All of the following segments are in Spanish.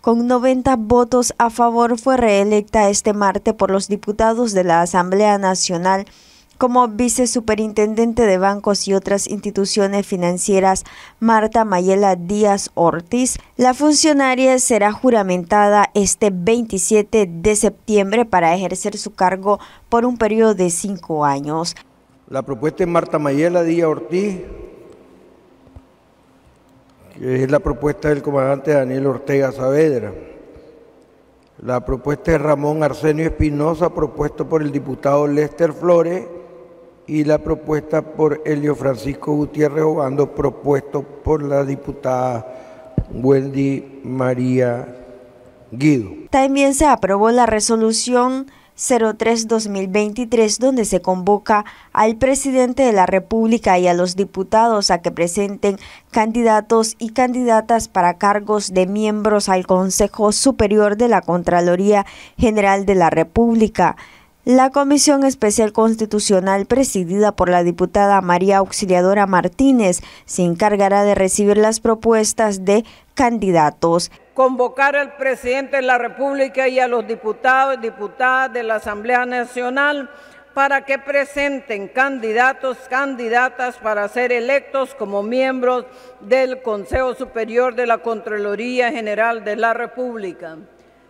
Con 90 votos a favor fue reelecta este martes por los diputados de la Asamblea Nacional como vicesuperintendente de bancos y otras instituciones financieras Marta Mayela Díaz Ortiz. La funcionaria será juramentada este 27 de septiembre para ejercer su cargo por un periodo de cinco años. La propuesta es Marta Mayela Díaz Ortiz, es la propuesta del comandante Daniel Ortega Saavedra. La propuesta es Ramón Arsenio Espinosa, propuesto por el diputado Lester Flores, y la propuesta por Helio Francisco Gutiérrez Obando, propuesto por la diputada Wendy María Guido. También se aprobó la resolución 03-2023, donde se convoca al presidente de la República y a los diputados a que presenten candidatos y candidatas para cargos de miembros al Consejo Superior de la Contraloría General de la República. La Comisión Especial Constitucional, presidida por la diputada María Auxiliadora Martínez, se encargará de recibir las propuestas de candidatos convocar al presidente de la República y a los diputados y diputadas de la Asamblea Nacional para que presenten candidatos, candidatas para ser electos como miembros del Consejo Superior de la Contraloría General de la República.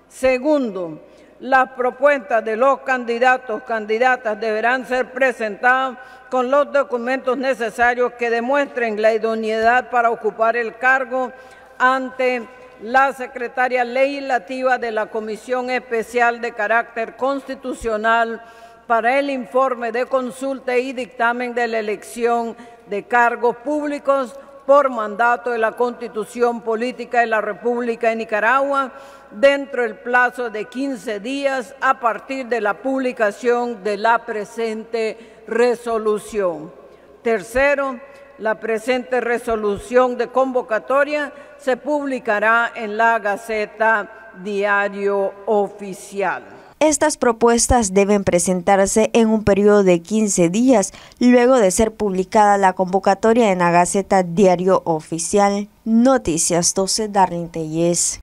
Segundo, las propuestas de los candidatos, candidatas deberán ser presentadas con los documentos necesarios que demuestren la idoneidad para ocupar el cargo ante la secretaria legislativa de la Comisión Especial de Carácter Constitucional para el informe de consulta y dictamen de la elección de cargos públicos por mandato de la Constitución Política de la República de Nicaragua dentro del plazo de 15 días a partir de la publicación de la presente resolución. Tercero, la presente resolución de convocatoria se publicará en la Gaceta Diario Oficial. Estas propuestas deben presentarse en un periodo de 15 días luego de ser publicada la convocatoria en la Gaceta Diario Oficial. Noticias 12 Darlene Telles.